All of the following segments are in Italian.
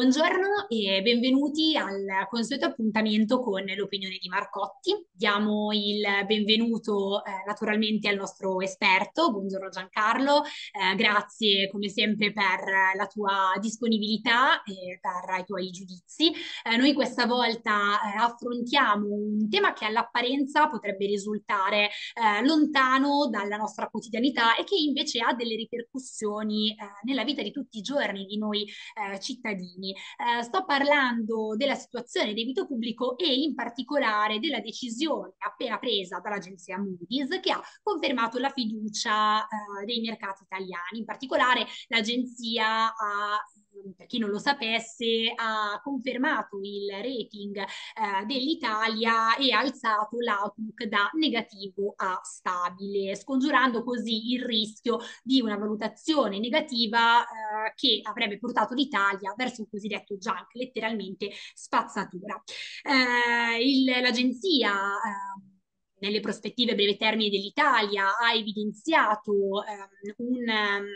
Buongiorno e benvenuti al consueto appuntamento con l'opinione di Marcotti. Diamo il benvenuto eh, naturalmente al nostro esperto. Buongiorno Giancarlo, eh, grazie come sempre per la tua disponibilità e per i tuoi giudizi. Eh, noi questa volta eh, affrontiamo un tema che all'apparenza potrebbe risultare eh, lontano dalla nostra quotidianità e che invece ha delle ripercussioni eh, nella vita di tutti i giorni di noi cittadini cittadini. Eh, sto parlando della situazione debito pubblico e in particolare della decisione appena presa dall'agenzia Moody's che ha confermato la fiducia eh, dei mercati italiani. In particolare l'agenzia ha per chi non lo sapesse, ha confermato il rating eh, dell'Italia e ha alzato l'outlook da negativo a stabile, scongiurando così il rischio di una valutazione negativa eh, che avrebbe portato l'Italia verso il cosiddetto junk, letteralmente spazzatura. Eh, il, l'agenzia eh, nelle prospettive breve termine dell'Italia ha evidenziato um, un um,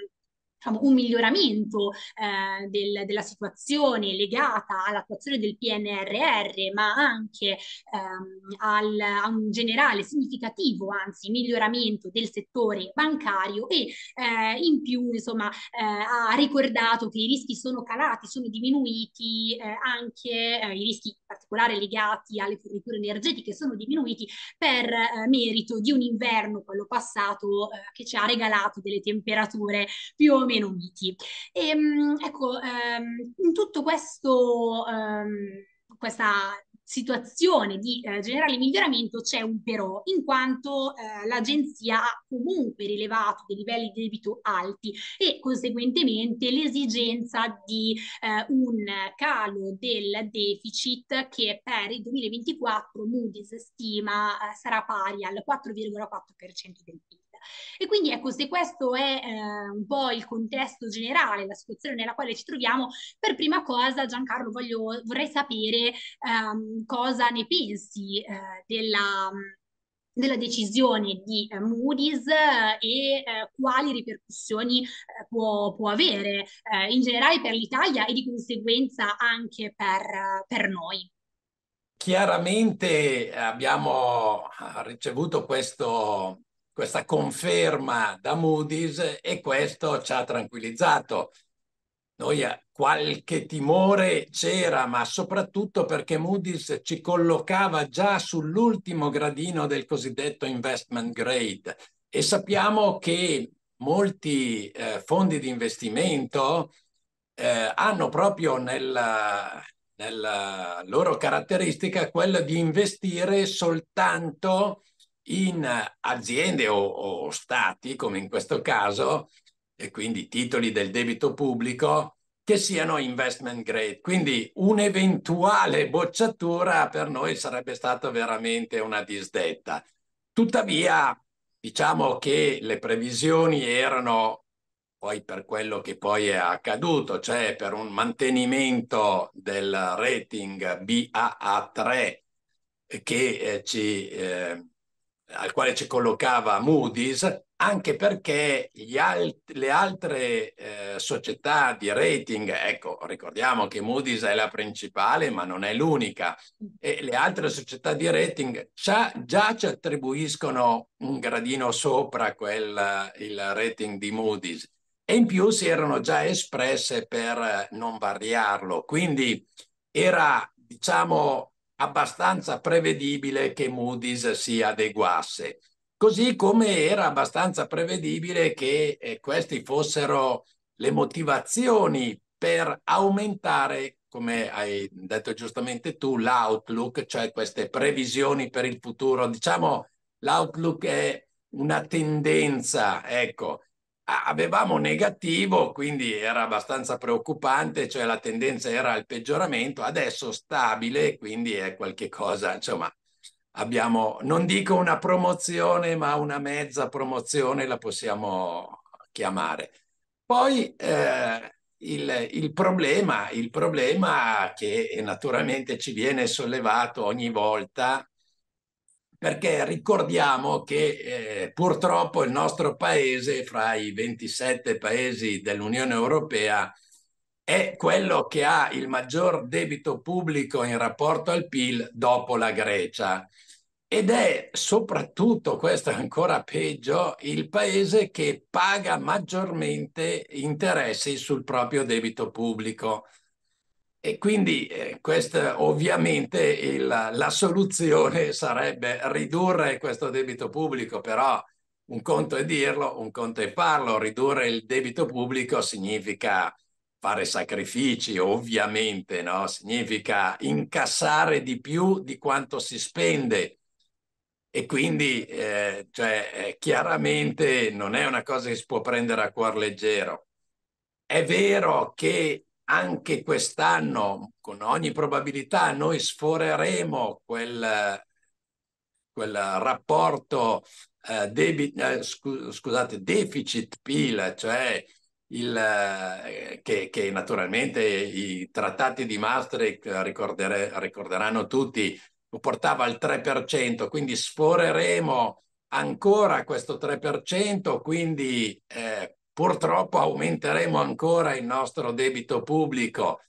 diciamo, un miglioramento eh, del, della situazione legata all'attuazione del PNRR, ma anche ehm, al, a un generale significativo, anzi miglioramento del settore bancario e eh, in più insomma eh, ha ricordato che i rischi sono calati, sono diminuiti eh, anche eh, i rischi in particolare legati alle forniture energetiche sono diminuiti per eh, merito di un inverno, quello passato, che ci ha regalato delle temperature più o meno meno miti. E, ehm, ecco, ehm, in tutto questo, ehm, questa situazione di eh, generale miglioramento c'è un però, in quanto eh, l'agenzia ha comunque rilevato dei livelli di debito alti e conseguentemente l'esigenza di eh, un calo del deficit che per il 2024 Moody's stima eh, sarà pari al 4,4% del PIL. E quindi ecco, se questo è eh, un po' il contesto generale, la situazione nella quale ci troviamo, per prima cosa, Giancarlo, voglio, vorrei sapere ehm, cosa ne pensi eh, della della decisione di eh, Moody's eh, e eh, quali ripercussioni eh, può, può, avere eh, in generale per l'Italia e di conseguenza anche per, per noi. Chiaramente abbiamo ricevuto questo questa conferma da Moody's e questo ci ha tranquillizzato. Noi eh, qualche timore c'era, ma soprattutto perché Moody's ci collocava già sull'ultimo gradino del cosiddetto investment grade e sappiamo che molti eh, fondi di investimento eh, hanno proprio nella, nella loro caratteristica quella di investire soltanto in aziende o, o stati, come in questo caso, e quindi titoli del debito pubblico, che siano investment grade. Quindi un'eventuale bocciatura per noi sarebbe stata veramente una disdetta. Tuttavia, diciamo che le previsioni erano poi per quello che poi è accaduto, cioè per un mantenimento del rating BAA3 che eh, ci eh, al quale ci collocava Moody's, anche perché alt le altre eh, società di rating, ecco, ricordiamo che Moody's è la principale, ma non è l'unica, e le altre società di rating già, già ci attribuiscono un gradino sopra quel, il rating di Moody's e in più si erano già espresse per non variarlo. Quindi era, diciamo, abbastanza prevedibile che Moody's si adeguasse. Così come era abbastanza prevedibile che eh, queste fossero le motivazioni per aumentare, come hai detto giustamente tu, l'outlook, cioè queste previsioni per il futuro. Diciamo, l'outlook è una tendenza, ecco, avevamo negativo, quindi era abbastanza preoccupante, cioè la tendenza era al peggioramento, adesso stabile, quindi è qualche cosa, insomma, abbiamo, non dico una promozione, ma una mezza promozione la possiamo chiamare. Poi eh, il, il, problema, il problema che naturalmente ci viene sollevato ogni volta perché ricordiamo che eh, purtroppo il nostro paese, fra i 27 paesi dell'Unione Europea, è quello che ha il maggior debito pubblico in rapporto al PIL dopo la Grecia. Ed è soprattutto, questo è ancora peggio, il paese che paga maggiormente interessi sul proprio debito pubblico. E quindi eh, questa, ovviamente il, la soluzione sarebbe ridurre questo debito pubblico, però un conto è dirlo, un conto è farlo. Ridurre il debito pubblico significa fare sacrifici, ovviamente, no? Significa incassare di più di quanto si spende. E quindi, eh, cioè, eh, chiaramente non è una cosa che si può prendere a cuor leggero. È vero che anche quest'anno, con ogni probabilità, noi sforeremo quel, quel rapporto eh, debit, eh, scusate, deficit PIL, cioè il, eh, che, che, naturalmente i trattati di Maastricht ricorderanno tutti, lo portava al 3%, quindi sforeremo ancora questo 3%, quindi eh, purtroppo aumenteremo ancora il nostro debito pubblico.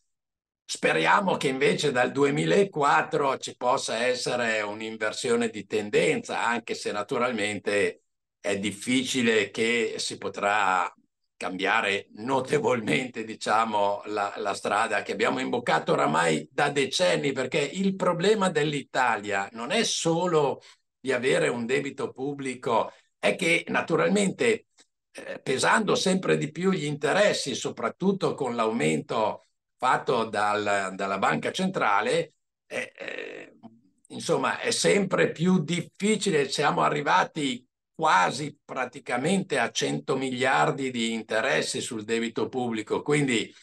Speriamo che invece dal 2004 ci possa essere un'inversione di tendenza, anche se naturalmente è difficile che si potrà cambiare notevolmente diciamo, la, la, strada che abbiamo imboccato oramai da decenni, perché il problema dell'Italia non è solo di avere un debito pubblico, è che naturalmente eh, pesando sempre di più gli interessi, soprattutto con l'aumento fatto dal, dalla banca centrale, eh, eh, insomma è sempre più difficile, siamo arrivati quasi praticamente a 100 miliardi di interessi sul debito pubblico, quindi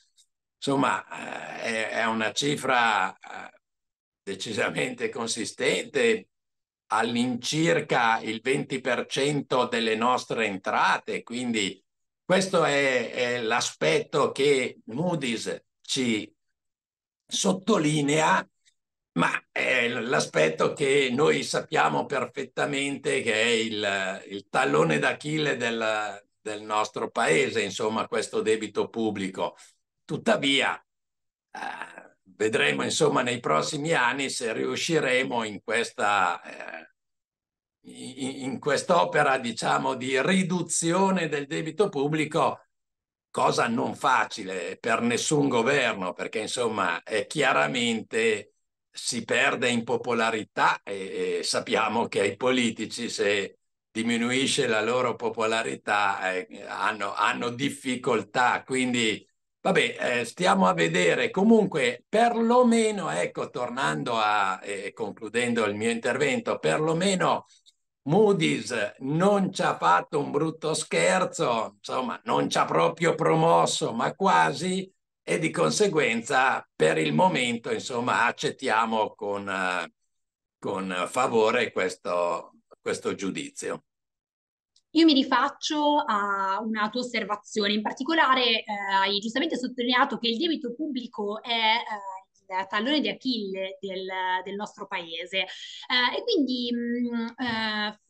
insomma eh, è, una cifra decisamente consistente, all'incirca il 20% delle nostre entrate, quindi questo è, è l'aspetto che Moody's ci sottolinea ma è l'aspetto che noi sappiamo perfettamente che è il, il tallone d'Achille del, del, nostro paese, insomma, questo debito pubblico. Tuttavia, eh, vedremo, insomma, nei prossimi anni se riusciremo in questa... Eh, in, quest'opera, diciamo, di riduzione del debito pubblico, cosa non facile per nessun governo, perché insomma è chiaramente si perde in popolarità e, e, sappiamo che ai politici se diminuisce la loro popolarità eh, hanno, hanno, difficoltà. Quindi, vabbè, eh, stiamo a vedere. Comunque, perlomeno, ecco, tornando a, e concludendo il mio intervento, perlomeno Moody's non ci ha fatto un brutto scherzo, insomma, non ci ha proprio promosso, ma quasi e di conseguenza per il momento insomma accettiamo con, uh, con favore questo, questo giudizio. Io mi rifaccio a una tua osservazione, in particolare eh, hai giustamente sottolineato che il debito pubblico è eh, tallone di Achille del, del nostro paese. Eh, e quindi mh, mm, eh,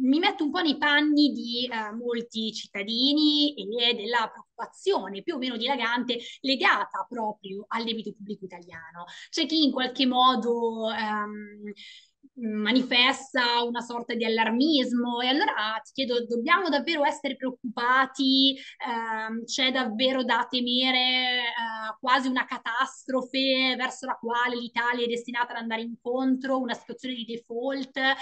mi metto un po' nei panni di eh, molti cittadini e della preoccupazione più o meno dilagante legata proprio al debito pubblico italiano. C'è chi in qualche modo ehm, manifesta una sorta di allarmismo e allora ti chiedo, dobbiamo davvero essere preoccupati? Eh, c'è davvero da temere eh, quasi una catastrofe verso la quale l'Italia è destinata ad andare incontro, una situazione di default eh,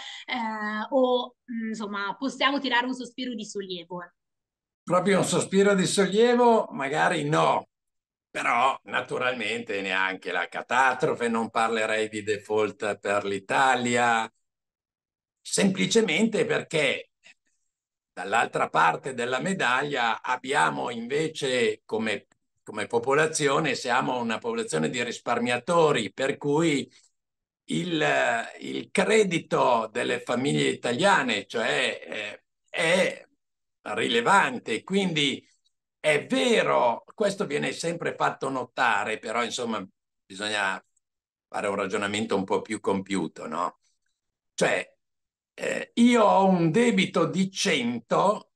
o insomma possiamo tirare un sospiro di sollievo? Proprio un sospiro di sollievo? Magari no, però naturalmente neanche la catastrofe, non parlerei di default per l'Italia, semplicemente perché dall'altra parte della medaglia abbiamo invece come, come popolazione, siamo una popolazione di risparmiatori, per cui il, il credito delle famiglie italiane, cioè eh, è rilevante, quindi è vero, questo viene sempre fatto notare, però insomma bisogna fare un ragionamento un po' più compiuto, no? Cioè, eh, io ho un debito di 100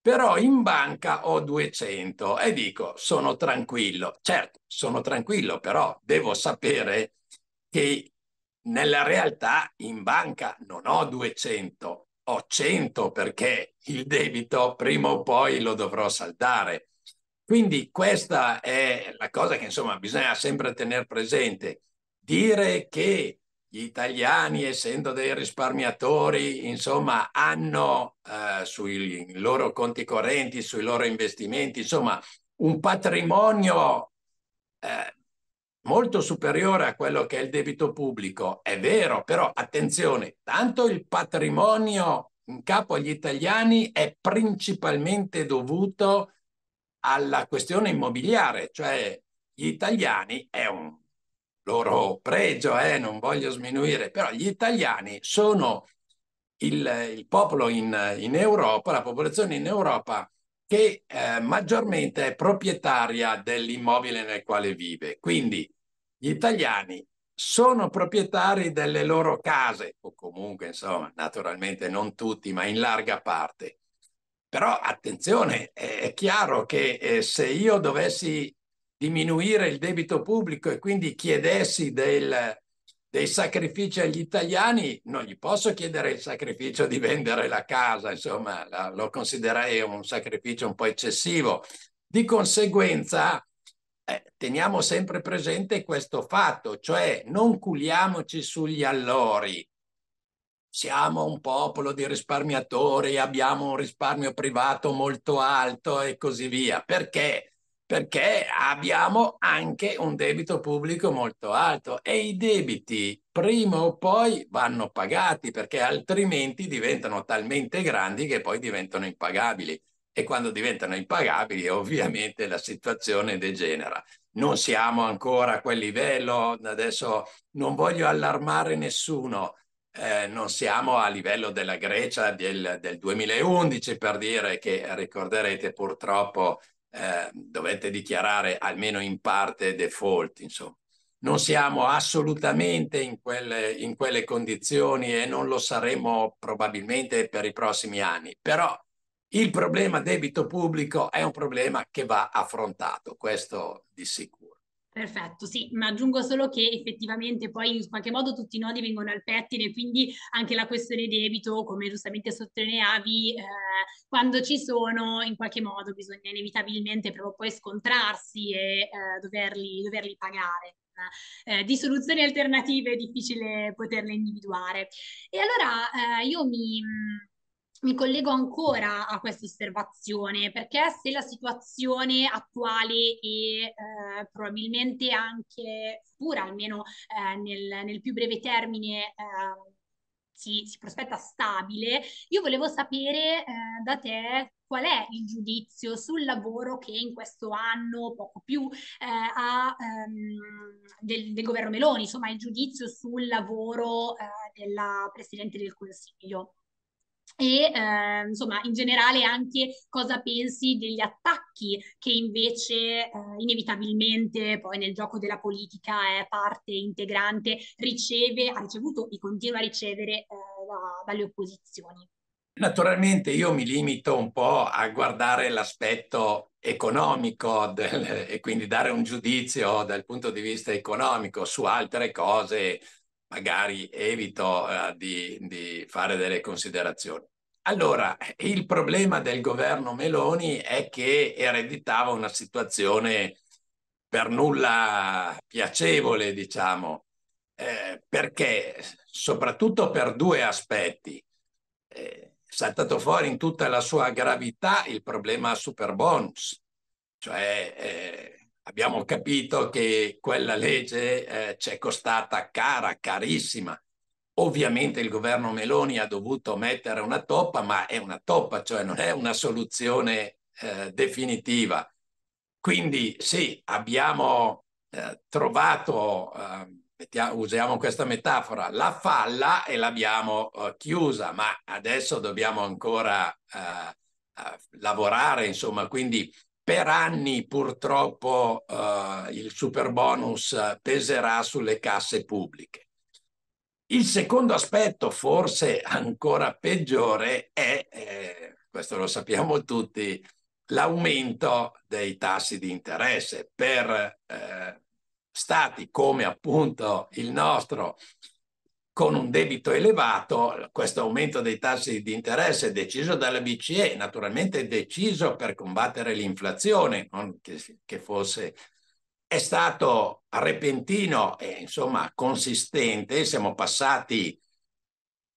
però in banca ho 200 e dico sono tranquillo. Certo, sono tranquillo, però devo sapere che nella realtà in banca non ho 200, ho 100 perché il debito prima o poi lo dovrò saldare. Quindi questa è la cosa che insomma bisogna sempre tenere presente. Dire che gli italiani, essendo dei risparmiatori, insomma, hanno eh, sui loro conti correnti, sui loro investimenti, insomma, un patrimonio eh, molto superiore a quello che è il debito pubblico. È vero, però attenzione, tanto il patrimonio in capo agli italiani è principalmente dovuto alla questione immobiliare, cioè gli italiani è un loro pregio, eh, non voglio sminuire, però gli italiani sono il, il popolo in, in, Europa, la popolazione in Europa che eh, maggiormente è proprietaria dell'immobile nel quale vive. Quindi gli italiani sono proprietari delle loro case, o comunque, insomma, naturalmente non tutti, ma in larga parte. Però attenzione, è chiaro che eh, se io dovessi diminuire il debito pubblico e quindi chiedessi del, dei sacrifici agli italiani, non gli posso chiedere il sacrificio di vendere la casa, insomma, la, lo considererei un sacrificio un po' eccessivo. Di conseguenza, eh, teniamo sempre presente questo fatto, cioè non culiamoci sugli allori. Siamo un popolo di risparmiatori, abbiamo un risparmio privato molto alto e così via. Perché? perché abbiamo anche un debito pubblico molto alto e i debiti prima o poi vanno pagati perché altrimenti diventano talmente grandi che poi diventano impagabili e quando diventano impagabili ovviamente la situazione degenera. Non siamo ancora a quel livello, adesso non voglio allarmare nessuno, eh, non siamo a livello della Grecia del, del 2011 per dire che ricorderete purtroppo eh, dovete dichiarare almeno in parte default, insomma. Non siamo assolutamente in quelle, in quelle condizioni e non lo saremo probabilmente per i prossimi anni, però il problema debito pubblico è un problema che va affrontato, questo di sicuro. Perfetto, sì, ma aggiungo solo che effettivamente poi in qualche modo tutti i nodi vengono al pettine, quindi anche la questione debito, come giustamente sottolineavi, eh, quando ci sono, in qualche modo bisogna inevitabilmente proprio poi scontrarsi e eh, doverli, doverli pagare. Eh, di soluzioni alternative è difficile poterle individuare. E allora eh, io mi, mi collego ancora a questa osservazione perché se la situazione attuale e eh, probabilmente anche futura, almeno eh, nel, nel, più breve termine, eh, si, si, prospetta stabile, io volevo sapere eh, da te qual è il giudizio sul lavoro che in questo anno, poco più, eh, ha, ehm, del, del, governo Meloni, insomma il giudizio sul lavoro eh, della Presidente del Consiglio e eh, insomma in generale anche cosa pensi degli attacchi che invece eh, inevitabilmente poi nel gioco della politica è parte integrante, riceve, ha ricevuto e continua a ricevere eh, da, dalle opposizioni. Naturalmente io mi limito un po' a guardare l'aspetto economico del, e quindi dare un giudizio dal punto di vista economico su altre cose magari evito eh, di, di fare delle considerazioni. Allora, il problema del governo Meloni è che ereditava una situazione per nulla piacevole, diciamo, eh, perché soprattutto per due aspetti. Eh, saltato fuori in tutta la sua gravità il problema super bonus, cioè eh, abbiamo capito che quella legge eh, ci è costata cara, carissima. Ovviamente il governo Meloni ha dovuto mettere una toppa, ma è una toppa, cioè non è una soluzione eh, definitiva. Quindi sì, abbiamo eh, trovato, eh, mettiamo, usiamo questa metafora, la falla e l'abbiamo eh, chiusa, ma adesso dobbiamo ancora eh, lavorare, insomma, quindi per anni purtroppo uh, il super bonus peserà sulle casse pubbliche. Il secondo aspetto, forse ancora peggiore, è eh, questo lo sappiamo tutti, l'aumento dei tassi di interesse per eh, stati come appunto il nostro con un debito elevato, questo aumento dei tassi di interesse deciso dalla BCE, naturalmente deciso per combattere l'inflazione, non che, che fosse, è stato repentino e insomma consistente. Siamo passati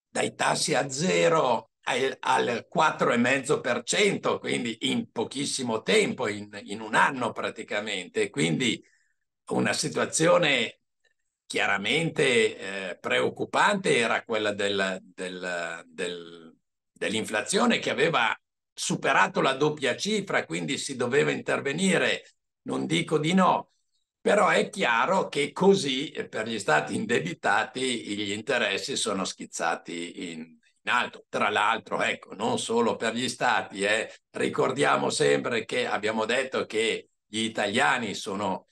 dai tassi a zero al, al 4,5%, quindi in pochissimo tempo, in, in un anno praticamente. Quindi una situazione chiaramente eh, preoccupante era quella del, del, del, dell'inflazione che aveva superato la doppia cifra, quindi si doveva intervenire, non dico di no, però è chiaro che così eh, per gli stati indebitati gli interessi sono schizzati in, in alto. Tra l'altro, ecco, non solo per gli stati, eh, ricordiamo sempre che abbiamo detto che gli italiani sono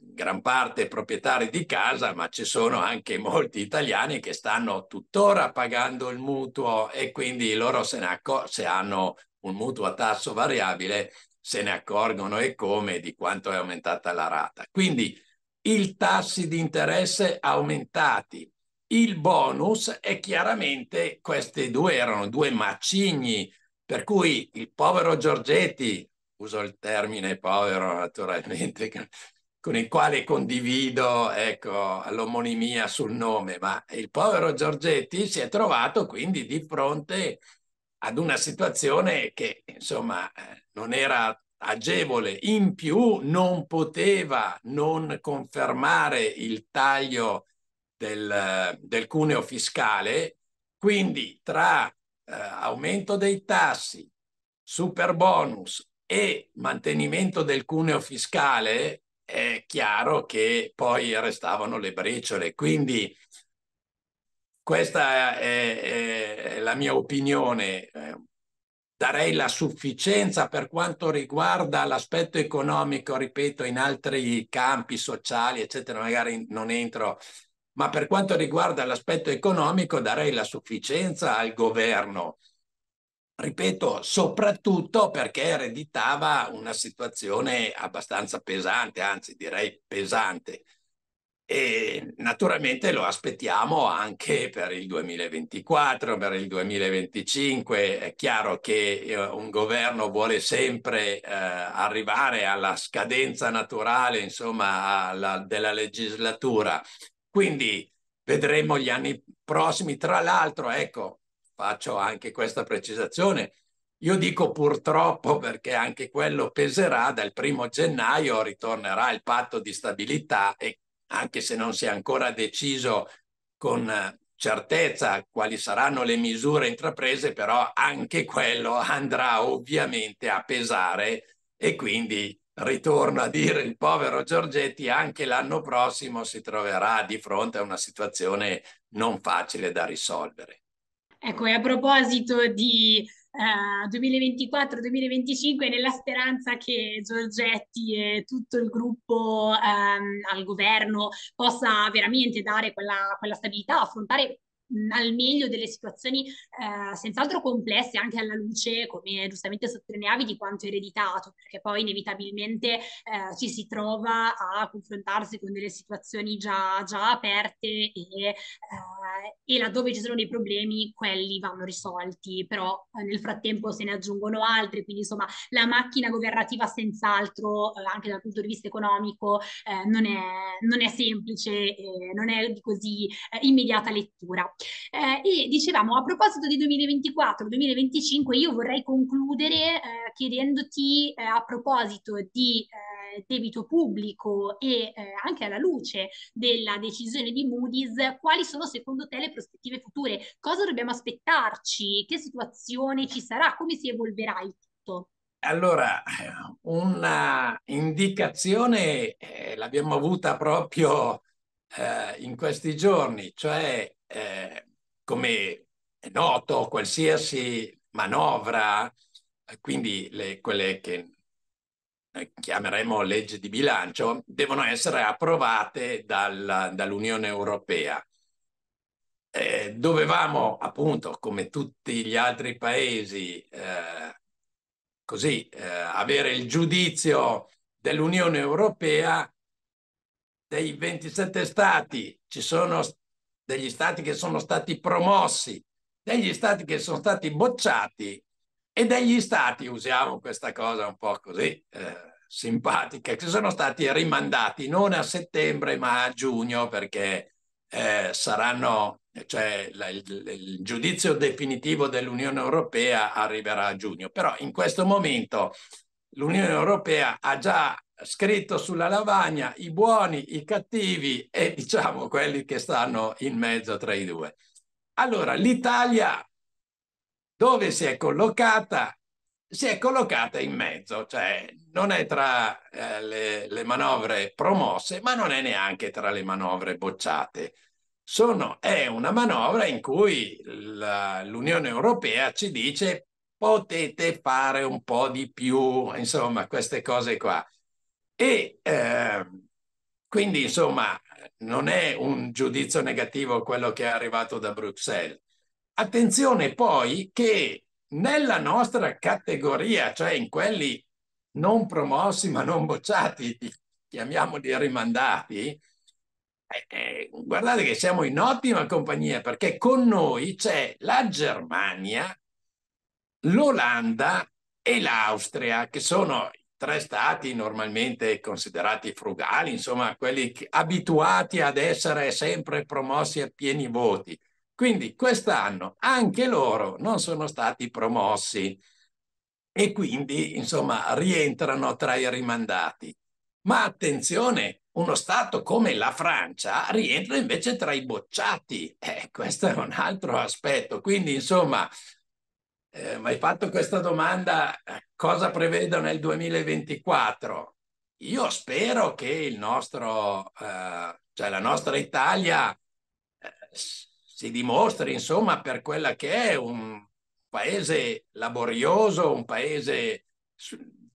in gran parte proprietari di casa, ma ci sono anche molti italiani che stanno tuttora pagando il mutuo e quindi loro se, ne accor- se hanno un mutuo a tasso variabile se ne accorgono e come di quanto è aumentata la rata. Quindi i tassi di interesse aumentati, il bonus e chiaramente questi due erano due macigni per cui il povero Giorgetti, uso il termine povero naturalmente con il quale condivido ecco, l'omonimia sul nome, ma il povero Giorgetti si è trovato quindi di fronte ad una situazione che insomma eh, non era agevole, in più non poteva non confermare il taglio del, del cuneo fiscale, quindi tra eh, aumento dei tassi, super bonus e mantenimento del cuneo fiscale, è chiaro che poi restavano le briciole. Quindi questa è, è la mia opinione. Darei la sufficienza per quanto riguarda l'aspetto economico, ripeto, in altri campi sociali, eccetera, magari non entro, ma per quanto riguarda l'aspetto economico darei la sufficienza al governo ripeto, soprattutto perché ereditava una situazione abbastanza pesante, anzi direi pesante. E naturalmente lo aspettiamo anche per il 2024, per il 2025. È chiaro che eh, un governo vuole sempre eh, arrivare alla scadenza naturale, insomma, alla, della legislatura. Quindi vedremo gli anni prossimi. Tra l'altro, ecco, faccio anche questa precisazione. Io dico purtroppo perché anche quello peserà, dal primo gennaio ritornerà il patto di stabilità e anche se non si è ancora deciso con certezza quali saranno le misure intraprese, però anche quello andrà ovviamente a pesare e quindi ritorno a dire il povero Giorgetti anche l'anno prossimo si troverà di fronte a una situazione non facile da risolvere. Ecco, e a proposito di uh, eh, 2024-2025, nella speranza che Giorgetti e tutto il gruppo um, al governo possa veramente dare quella, quella stabilità, affrontare al meglio delle situazioni eh, senz'altro complesse anche alla luce, come giustamente sottolineavi, di quanto ereditato, perché poi inevitabilmente eh, ci si trova a confrontarsi con delle situazioni già, già aperte e, eh, e laddove ci sono dei problemi, quelli vanno risolti, però eh, nel frattempo se ne aggiungono altri, quindi insomma la macchina governativa senz'altro, eh, anche dal punto di vista economico, eh, non è, non, è, semplice, non è di così immediata lettura. Eh, e dicevamo, a proposito di 2024-2025, io vorrei concludere eh, chiedendoti eh, a proposito di eh, debito pubblico e eh, anche alla luce della decisione di Moody's, quali sono secondo te le prospettive future? Cosa dobbiamo aspettarci? Che situazione ci sarà? Come si evolverà il tutto? Allora, una indicazione eh, l'abbiamo avuta proprio eh, in questi giorni, cioè eh, come è noto, qualsiasi manovra, quindi le, quelle che chiameremo legge di bilancio, devono essere approvate dal, dall'Unione Europea. eh, dovevamo appunto, come tutti gli altri paesi, eh, così eh, avere il giudizio dell'Unione Europea dei 27 stati, ci sono degli stati che sono stati promossi, degli stati che sono stati bocciati e degli stati, usiamo questa cosa un po' così eh, simpatica, che sono stati rimandati non a settembre ma a giugno perché eh, saranno, cioè la, il, il giudizio definitivo dell'Unione Europea arriverà a giugno, però in questo momento l'Unione Europea ha già scritto sulla lavagna i buoni, i cattivi e diciamo quelli che stanno in mezzo tra i due. Allora, l'Italia dove si è collocata? Si è collocata in mezzo, cioè non è tra eh, le, le, manovre promosse, ma non è neanche tra le manovre bocciate. Sono, è una manovra in cui l'Unione Europea ci dice potete fare un po' di più, insomma, queste cose qua. E eh, quindi, insomma, non è un giudizio negativo quello che è arrivato da Bruxelles. Attenzione poi che nella nostra categoria, cioè in quelli non promossi ma non bocciati, chiamiamoli rimandati, eh, eh, guardate che siamo in ottima compagnia perché con noi c'è la Germania, l'Olanda e l'Austria, che sono tre stati normalmente considerati frugali, insomma, quelli abituati ad essere sempre promossi a pieni voti. Quindi quest'anno anche loro non sono stati promossi e quindi, insomma, rientrano tra i rimandati. Ma attenzione, uno Stato come la Francia rientra invece tra i bocciati. Eh, questo è un altro aspetto. Quindi, insomma, eh, mi hai fatto questa domanda, eh, cosa prevedo nel 2024? Io spero che il nostro, eh, cioè la nostra Italia eh, si dimostri, insomma, per quella che è un paese laborioso, un paese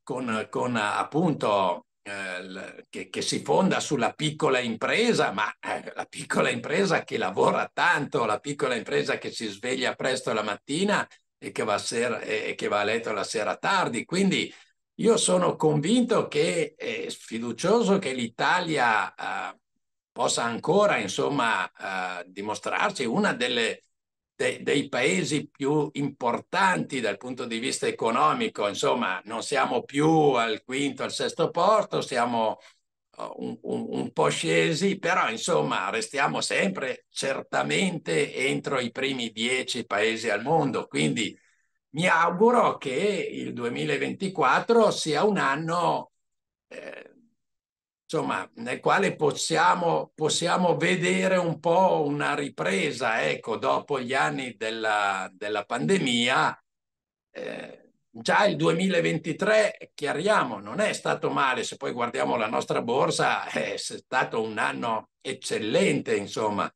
con, con appunto eh, che, che, si fonda sulla piccola impresa, ma eh, la piccola impresa che lavora tanto, la piccola impresa che si sveglia presto la mattina e che va a, sera, e che va a letto la sera tardi. Quindi io sono convinto che, eh, fiducioso che l'Italia eh, possa ancora, insomma, eh, dimostrarsi una de, dei paesi più importanti dal punto di vista economico. Insomma, non siamo più al quinto, al sesto posto, siamo un, un, un, po' scesi, però insomma restiamo sempre certamente entro i primi dieci paesi al mondo. Quindi mi auguro che il 2024 sia un anno eh, insomma, nel quale possiamo, possiamo vedere un po' una ripresa, ecco, dopo gli anni della, della pandemia. Eh, già il 2023, chiariamo, non è stato male, se poi guardiamo la nostra borsa, è stato un anno eccellente, insomma,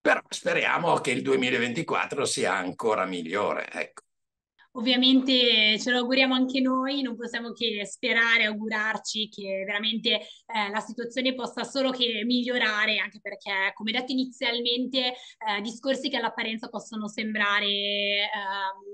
però speriamo che il 2024 sia ancora migliore, ecco. Ovviamente ce lo auguriamo anche noi, non possiamo che sperare, augurarci che veramente eh, la situazione possa solo che migliorare, anche perché, come detto inizialmente, eh, discorsi che all'apparenza possono sembrare eh,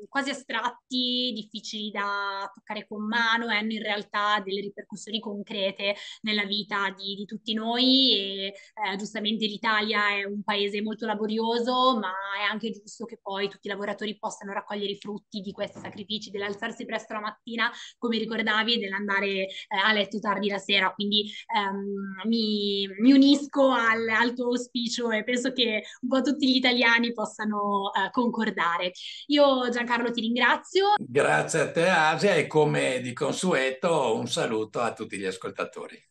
quasi astratti, difficili da toccare con mano, hanno in realtà delle ripercussioni concrete nella vita di, di tutti noi. E eh, giustamente l'Italia è un paese molto laborioso, ma è anche giusto che poi tutti i lavoratori possano raccogliere i frutti di questo questi sacrifici dell'alzarsi presto la mattina, come ricordavi, dell'andare eh, a letto tardi la sera. Quindi ehm, mi, mi, unisco al, al, tuo auspicio e penso che un po' tutti gli italiani possano eh, concordare. Io Giancarlo ti ringrazio. Grazie a te Asia e come di consueto un saluto a tutti gli ascoltatori.